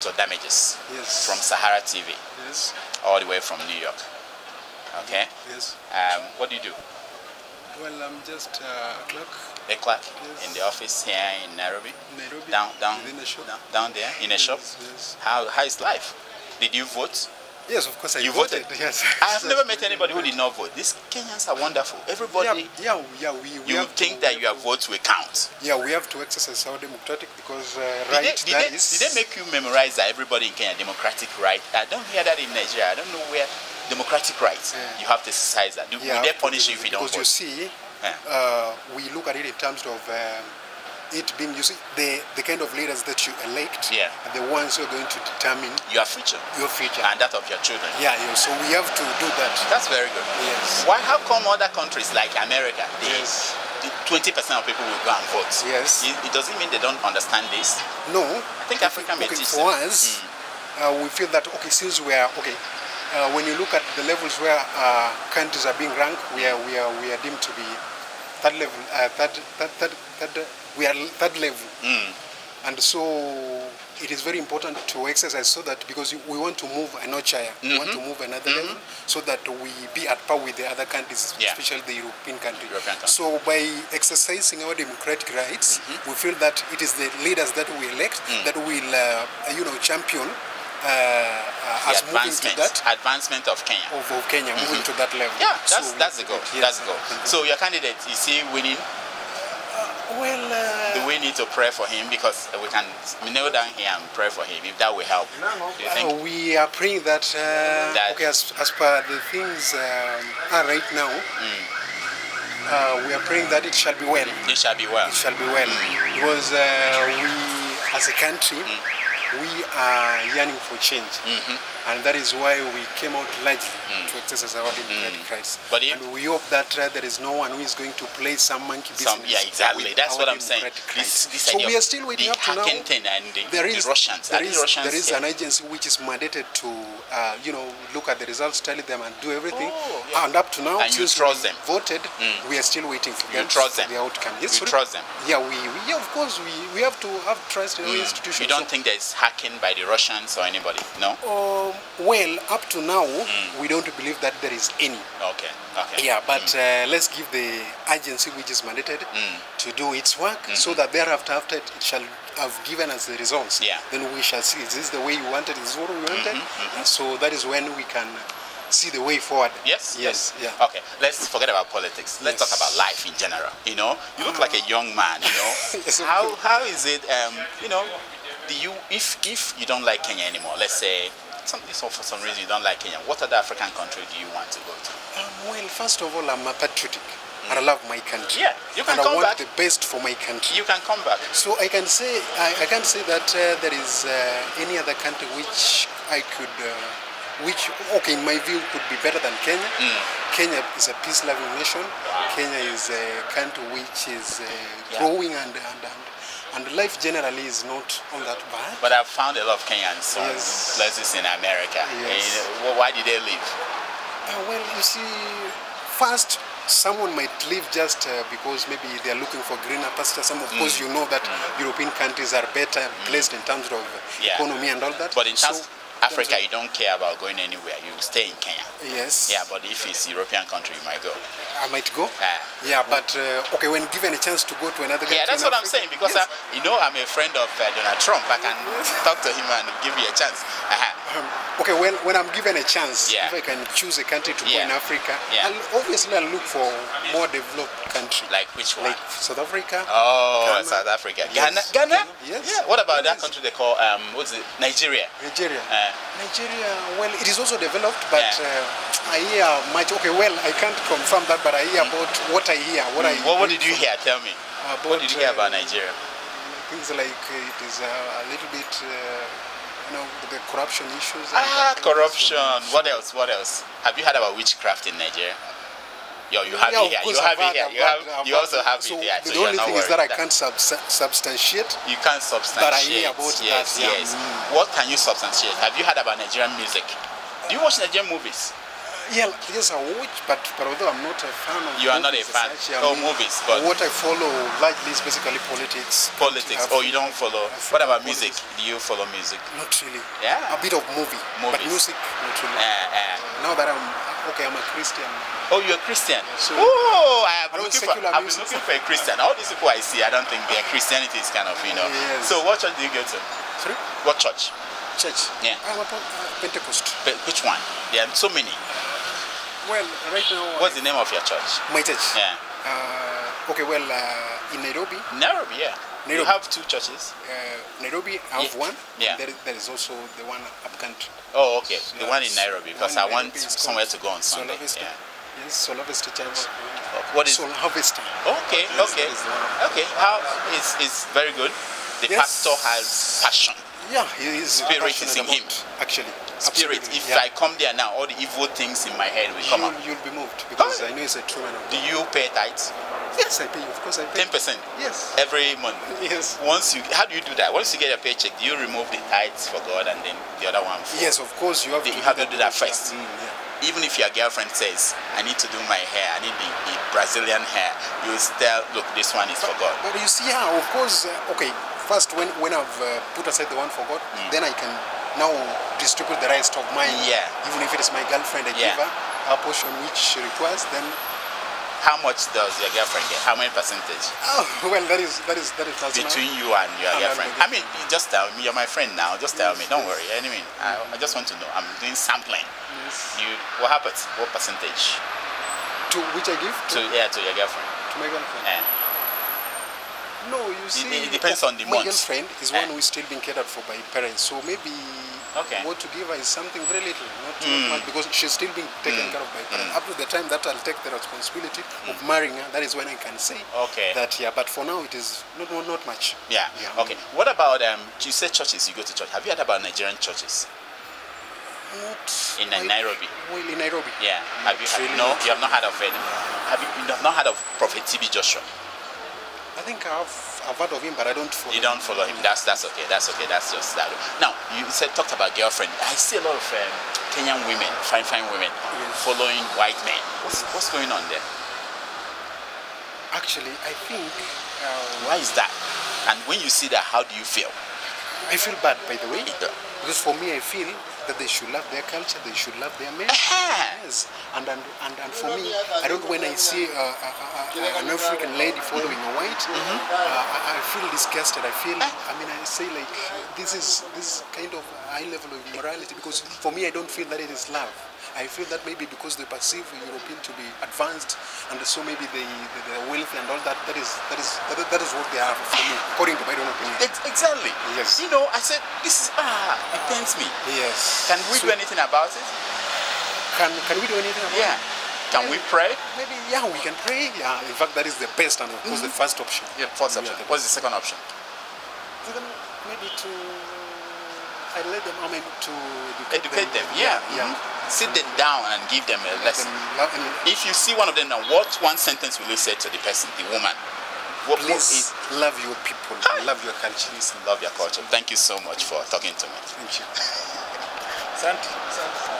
So Damages Yes. from Sahara TV Yes. all the way from New York. Okay. Yes. Um, what do you do? Well, I'm just uh, a clerk A clerk Yes. in the office here in Nairobi. Nairobi. Down, down, Within the shop. down, down there in a shop. How how is life? Did you vote? Yes, of course I You voted. voted? Yes. I have never met anybody who did not vote. These Kenyans are wonderful. Everybody, Yeah, yeah, yeah. We, we you think to, that your votes will count. Yeah, we have to exercise our democratic because uh, Did, right they, did, they, is- did they make you memorize that everybody in Kenya democratic right? I don't hear that in Nigeria. I don't know where democratic rights. Yeah. You have to exercise that. Do, Yeah, will they punish you if you don't because vote? you see, uh, we look at it in terms of um, it being you see the the kind of leaders that you elect Yeah. are the ones who are going to determine Your future your future. and that of your children. yeah, yeah, so we have to do that. That's very good. Yes. Why? How come other countries like America, they, Yes. twenty percent of people will go and vote? Yes. It, it doesn't mean they don't understand this. No, I think Africa may okay, teach for them. us, uh, we feel that okay, since we are okay, uh, when you look at the levels where uh, countries are being ranked, we are we are we are deemed to be third level, uh, third, third, third, third, we are third level, Mm. and so it is very important to exercise so that because we want to move a notch higher, we want to move another level, so that we be at par with the other countries, Yeah. especially the European countries. So by exercising our democratic rights, we feel that it is the leaders that we elect that will, uh, you know, champion uh, uh, The us moving to advancement, that advancement of Kenya. of, of Kenya, moving to that level. Yeah, that's So- that's the goal. Yes. That's the goal. So your candidate is he winning? Well, Do uh, we need to pray for him because we can kneel down here and pray for him if that will help? Do you think? uh, we are praying that, uh, That- okay, as, as per the things um, are right now, Mm. uh, we are praying that it shall be well. It shall be well. It shall be well. Because uh, we, as a country, we are yearning for change. And that is why we came out largely to exercise our democratic rights. But if- and we hope that uh, there is no one who is going to play some monkey business. Some, yeah, exactly. That's what I'm saying. This, this so we are still waiting up to now. And the, There the Russians. there Are the Russians there is here? an agency which is mandated to, uh, you know, look at the results, tally them, and do everything. Oh, yeah. And up to now, And you since trust we them? voted, we are still waiting for You them trust for them? the outcome. Yes, You trust them? Yeah, we, we yeah, of course, we, we have to have trust in our institutions. You don't So- think there's hacking by the Russians or anybody? No? Um, well, up to now, Mm. we don't believe that there is any. Okay. Okay. Yeah, but uh, let's give the agency which is mandated Mm. to do its work so that thereafter, after it, it shall have given us the results. Yeah. Then we shall see, is this the way you wanted, is this what we wanted? And so that is when we can see the way forward. Yes. Yes, yeah. Okay. Let's forget about politics. Let's Yes. talk about life in general. You know, you look like a young man. You know, Yes, how how is it? Um, you know, do you if if you don't like Kenya anymore, let's say. Some, so for some reason you don't like Kenya. What other African country do you want to go to? Um, well, first of all, I'm a patriotic and I love my country. Yeah, you can and come I want back. the best for my country. You can come back. So I can say I, I can't say that uh, there is uh, any other country which I could, uh, which okay in my view could be better than Kenya. Kenya is a peace-loving nation. Kenya is a country which is uh, Yeah. growing and, and and and life generally is not all that bad. But I've found a lot of Kenyans on Yes. places in America. Yes. And, uh, why did they leave? Uh, well, you see, first, someone might leave just uh, because maybe they are looking for greener pasture. Some, of course, you know that European countries are better placed in terms of Yeah. economy and all that. But in So, South Africa, you don't care about going anywhere. You stay in Kenya. yes, Yeah, but if it's European country, you might go. I might go. Ah. Yeah, but uh, okay, when given a chance to go to another country. Yeah, that's what I'm saying because yes. I, you know I'm a friend of uh, Donald Trump. I can talk to him and give you a chance. Uh-huh. Um, okay, when, when I'm given a chance, Yeah. if I can choose a country to Yeah. go in Africa, Yeah. I'll, obviously I'll look for more developed country. Like which one? Like South Africa. oh, Ghana. South Africa. Yes. Ghana. Ghana. Yes. Yeah. What about that country they call um what's it? Nigeria. Nigeria. Uh, Nigeria, well, it is also developed, but Yeah. uh, I hear much. Okay, well, I can't confirm that, but I hear about what I hear. What I what, what did you hear? Tell me. About, What did you hear uh, about Nigeria? Things like uh, it is uh, a little bit, uh, you know, the corruption issues. Ah, corruption. So- What else? What else? Have you heard about witchcraft in Nigeria? Yo, you have Yeah, it here. You have it here. You have. You also have so it here. The so you're only thing is that. I can't subs- substantiate. You can't substantiate. But I hear about yes, that, yes. What can you substantiate? Have you heard about Nigerian music? Do you watch Nigerian movies? Yeah, yes, I watch, but, but although I'm not a fan of You are not a fan such, I of mean, movies, but- what I follow largely is basically politics. Politics. Oh, you don't follow. What about music? politics. Do you follow music? Not really. Yeah. A bit of movie, Movies. but music, not really. Uh, uh. Now that I'm okay, I'm a Christian. Oh, you're a Christian. So- oh, I have been looking for. I've been looking for a Christian. All these people I see, I don't think their Christianity is kind of you know. Yes. So, what church do you go to? Sorry? What church? Church. Yeah. I'm a uh, Pentecost. Pe- Which one? There are so many. Well, right now, What's the name of your church? my church? Yeah. Uh, okay, well, uh, in Nairobi, Nairobi. Yeah. You Nairobi. have two churches. uh, Nairobi, I have Yeah. one. Yeah. There, there is also the one up country. Oh, okay. The one in Nairobi because one I in want Nairobi is called somewhere to go on Sunday. Solar Vista. Yeah. Yes, Solar Vista Church. What is? Soul Harvester. Okay. Okay. Okay. How is is very good. The Yes. pastor has passion. Yeah, he is Spirit is in him. Actually, Spirit. absolutely, If yeah. I come there now, all the evil things in my head will come you'll, out. you'll be moved because Oh. I know he's a true man. Do you pay tithes? Yes, I pay. you. Of course, I pay. Ten percent Yes. every month. Yes. Once you, how do you do that? Once you get a paycheck, do you remove the tithes for God and then the other one? For, Yes, of course you have You to. have to do that because, first. Mm, yeah. Even if your girlfriend says, "I need to do my hair. I need the, the Brazilian hair," you still "Look, this one is for God." But you see, yeah, of course. Uh, okay, first when when I've uh, put aside the one for God, then I can now distribute the rest of mine. Yeah. Even if it is my girlfriend, I Yeah. give her a portion which she requires. Then, How much does your girlfriend get? How many percentage oh, well, that is that is that is personal. between you and your girlfriend? I'm I mean, just tell me. You're my friend now. Just tell me. Don't worry. I mean, I, I just want to know. I'm doing sampling. Yes. You, what happens? What percentage To which I give to to, yeah to your girlfriend? to my girlfriend. Eh. No, you see, it depends on the my month. girlfriend is Eh. one who is still being catered for by parents. So maybe Okay. what to give her is something very little, not too Mm. much, because she's still being taken care of by parents. Up to the time that I'll take the responsibility of marrying her, that is when I can say Okay. that yeah. But for now, it is not not, not much. Yeah. Yeah. Okay. What about um? You say churches. You go to church. Have you heard about Nigerian churches? Not In quite- Nairobi. Well, in Nairobi. Yeah. Have you had, really, no? You have not heard of it. Have you, you have not heard of Prophet TB Joshua? I think I've I've heard of him, but I don't follow. You don't follow him. That's that's okay. That's okay. That's just that. Now you said talked about girlfriend. I see a lot of um, Kenyan women, fine fine women, Yes. following white men. What's what's going on there? Actually, I think uh, Why is that? And when you see that, how do you feel? I feel bad, by the way, because for me, I feel that they should love their culture, they should love their men. Ah, Yes, and and, and, and for me, I don't when I see uh, uh, uh, an African lady following a white, uh, I, I feel disgusted. I feel, I mean, I say like this is this kind of high level of immorality because for me, I don't feel that it is love. I feel that maybe because they perceive European to be advanced, and so maybe they they, they are wealthy and all that. That is that is that, that is what they are for me, according to my own opinion. exactly. Yes. You know, I said this is ah, it pains me. Yes. Can we So do anything about it? Can can we do anything about Yeah. it? Can we pray? Maybe yeah, we can pray. Yeah, in fact, that is the best and of course the first option. Yeah. First option. the What's the second option? Then maybe to I let them. I mean to Educate them. Yeah. yeah. Mhm. Sit them down and give them a lesson. them love, I mean, If you see one of them now, what one sentence will you say to the person, the woman? What, please love your people, love your culture. please love your culture. Thank you so much for talking to me. Thank you. Santi.